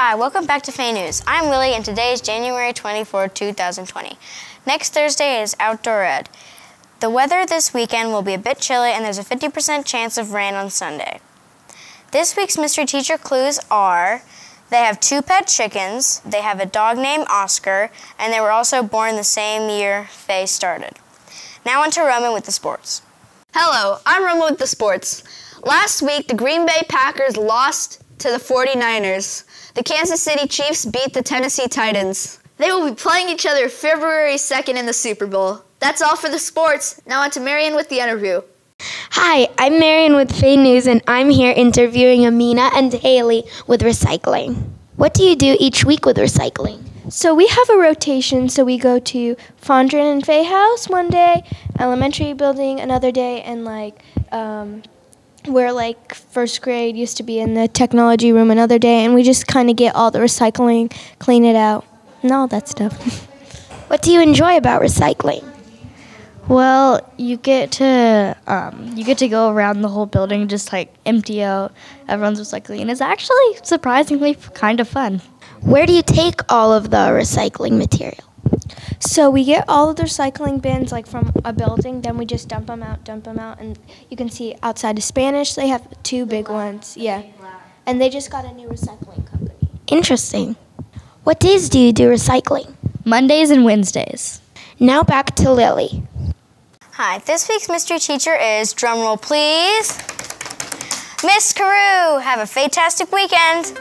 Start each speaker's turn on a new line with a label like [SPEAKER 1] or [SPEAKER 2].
[SPEAKER 1] Hi, welcome back to Fay News. I'm Lily and today is January 24, 2020. Next Thursday is Outdoor Ed. The weather this weekend will be a bit chilly and there's a 50% chance of rain on Sunday. This week's mystery teacher clues are they have two pet chickens, they have a dog named Oscar, and they were also born the same year Fay started. Now on to Roman with the sports.
[SPEAKER 2] Hello, I'm Roman with the sports. Last week, the Green Bay Packers lost to the 49ers. The Kansas City Chiefs beat the Tennessee Titans. They will be playing each other February 2nd in the Super Bowl. That's all for the sports. Now on to Marion with the interview.
[SPEAKER 3] Hi, I'm Marion with Fay News, and I'm here interviewing Amina and Haley with recycling. What do you do each week with recycling?
[SPEAKER 4] So we have a rotation. So we go to Fondren and Fay House one day, elementary building another day, and like um, where like first grade used to be in the technology room another day, and we just kind of get all the recycling, clean it out, and all that stuff.
[SPEAKER 3] What do you enjoy about recycling?
[SPEAKER 5] Well, you get to um, you get to go around the whole building, just like empty out everyone's recycling, and it's actually surprisingly kind of fun.
[SPEAKER 3] Where do you take all of the recycling material?
[SPEAKER 4] So we get all of the recycling bins like from a building, then we just dump them out, dump them out, and you can see outside of Spanish they have two big ones. Yeah, and they just got a new recycling company.
[SPEAKER 3] Interesting. What days do you do recycling?
[SPEAKER 5] Mondays and Wednesdays.
[SPEAKER 3] Now back to Lily.
[SPEAKER 1] Hi, this week's mystery teacher is, drumroll please, Miss Carew. Have a fantastic weekend.